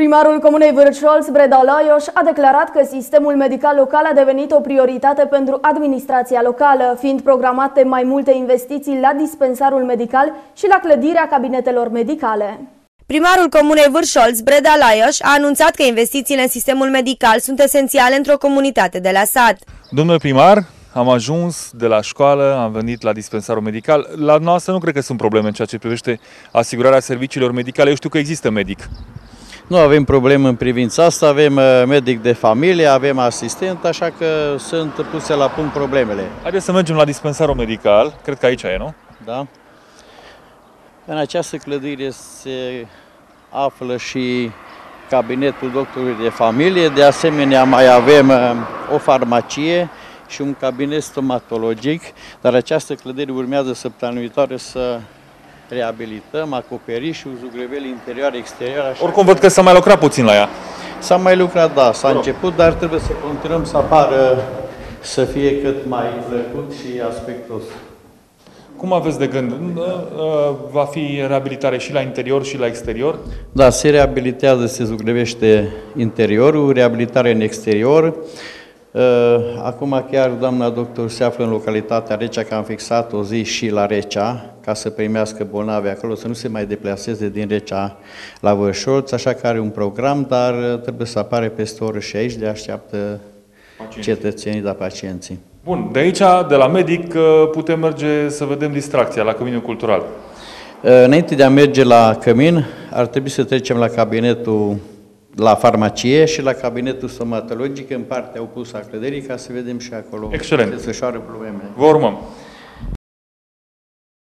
Primarul Comunei Vârșolț, Breda Laios, a declarat că sistemul medical local a devenit o prioritate pentru administrația locală, fiind programate mai multe investiții la dispensarul medical și la clădirea cabinetelor medicale. Primarul Comunei Vârșolț, Breda Laios, a anunțat că investițiile în sistemul medical sunt esențiale într-o comunitate de la sat. Domnule primar, am ajuns de la școală, am venit la dispensarul medical. La noastră nu cred că sunt probleme în ceea ce privește asigurarea serviciilor medicale. Eu știu că există medic. Nu avem probleme în privința asta, avem uh, medic de familie, avem asistent, așa că sunt puse la punct problemele. Haideți să mergem la dispensarul medical, cred că aici e, nu? Da? În această clădire se află și cabinetul doctorului de familie, de asemenea mai avem uh, o farmacie și un cabinet stomatologic, dar această clădire urmează săptămâna viitoare să reabilităm acoperișul, zugrăveli interior, exterior. Așa Oricum văd că s-a mai lucrat puțin la ea. S-a mai lucrat, da, s-a început, dar trebuie să continuăm să apară, să fie cât mai plăcut și aspectos. Cum aveți de gând? Va fi reabilitare și la interior și la exterior? Da, se reabilitează, se zugrăvește interiorul, reabilitare în exterior. Acum chiar doamna doctor se află în localitatea Recea, că am fixat o zi și la Recea, ca să primească bolnavi acolo, să nu se mai deplaseze din Recea la Vășolț, așa că are un program, dar trebuie să apare peste oră și aici, de așteaptă Pacienți. cetățenii, da, pacienții. Bun, de aici, de la medic, putem merge să vedem distracția la Căminul Cultural. Înainte de a merge la Cămin, ar trebui să trecem la cabinetul la farmacie și la cabinetul stomatologic în partea opusă a clăderii ca să vedem și acolo Excelent. se desfășoară problemele. Vă urmăm.